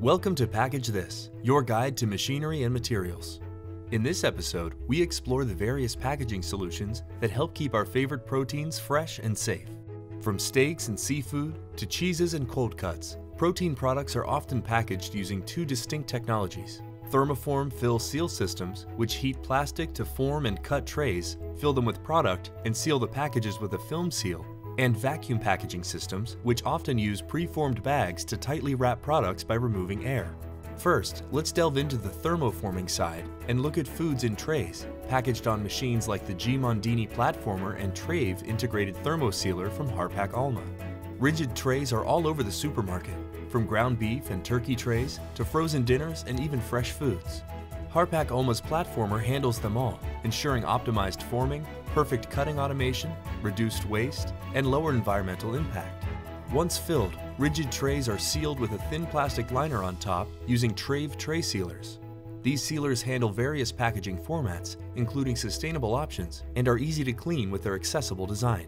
Welcome to Package This, your guide to machinery and materials. In this episode, we explore the various packaging solutions that help keep our favorite proteins fresh and safe. From steaks and seafood to cheeses and cold cuts, protein products are often packaged using two distinct technologies. Thermoform fill seal systems, which heat plastic to form and cut trays, fill them with product, and seal the packages with a film seal, and vacuum packaging systems, which often use preformed bags to tightly wrap products by removing air. First, let's delve into the thermoforming side and look at foods in trays, packaged on machines like the G. Mondini Platformer and Trave integrated thermosealer from Harpak Ulma. Rigid trays are all over the supermarket, from ground beef and turkey trays to frozen dinners and even fresh foods. Harpak Ulma's platformer handles them all, ensuring optimized forming, perfect cutting automation, reduced waste, and lower environmental impact. Once filled, rigid trays are sealed with a thin plastic liner on top using Trave tray sealers. These sealers handle various packaging formats, including sustainable options, and are easy to clean with their accessible design.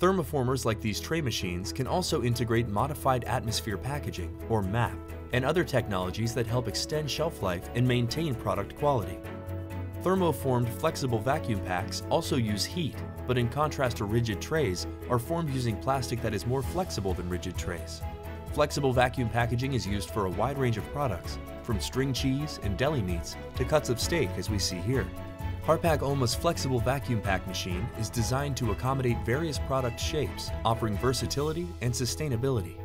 Thermoformers like these tray machines can also integrate modified atmosphere packaging, or MAP, and other technologies that help extend shelf life and maintain product quality. Thermoformed flexible vacuum packs also use heat, but in contrast to rigid trays, are formed using plastic that is more flexible than rigid trays. Flexible vacuum packaging is used for a wide range of products, from string cheese and deli meats to cuts of steak as we see here. Harpak Ulma's flexible vacuum pack machine is designed to accommodate various product shapes, offering versatility and sustainability.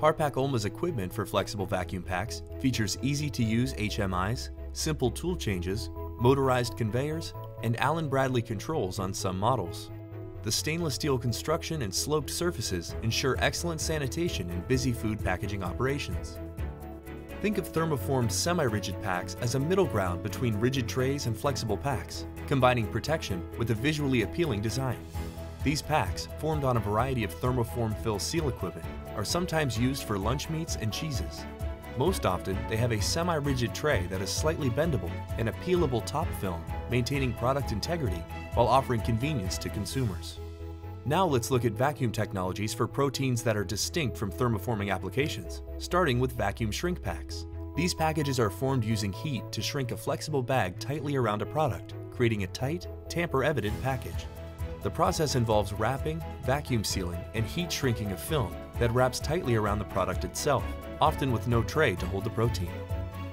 Harpak Ulma's equipment for flexible vacuum packs features easy-to-use HMIs, simple tool changes, motorized conveyors, and Allen Bradley controls on some models. The stainless steel construction and sloped surfaces ensure excellent sanitation in busy food packaging operations. Think of thermoformed semi-rigid packs as a middle ground between rigid trays and flexible packs, combining protection with a visually appealing design. These packs, formed on a variety of thermoform fill seal equipment, are sometimes used for lunch meats and cheeses. Most often, they have a semi-rigid tray that is slightly bendable and a peelable top film, maintaining product integrity while offering convenience to consumers. Now let's look at vacuum technologies for proteins that are distinct from thermoforming applications, starting with vacuum shrink packs. These packages are formed using heat to shrink a flexible bag tightly around a product, creating a tight, tamper-evident package. The process involves wrapping, vacuum sealing, and heat shrinking of film that wraps tightly around the product itself, often with no tray to hold the protein.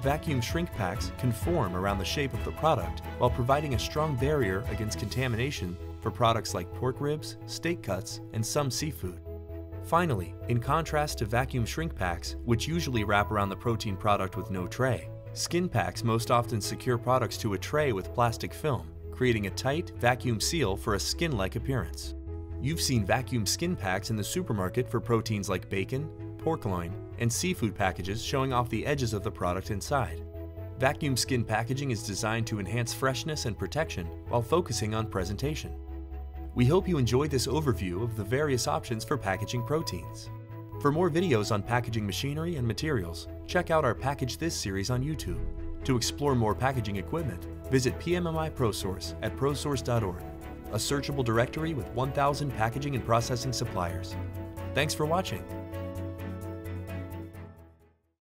Vacuum shrink packs conform around the shape of the product while providing a strong barrier against contamination for products like pork ribs, steak cuts, and some seafood. Finally, in contrast to vacuum shrink packs, which usually wrap around the protein product with no tray, skin packs most often secure products to a tray with plastic film, creating a tight, vacuum seal for a skin-like appearance. You've seen vacuum skin packs in the supermarket for proteins like bacon, pork loin, and seafood packages showing off the edges of the product inside. Vacuum skin packaging is designed to enhance freshness and protection while focusing on presentation. We hope you enjoyed this overview of the various options for packaging proteins. For more videos on packaging machinery and materials, check out our Package This series on YouTube. To explore more packaging equipment, visit PMMI ProSource at prosource.org, a searchable directory with 1,000 packaging and processing suppliers. Thanks for watching.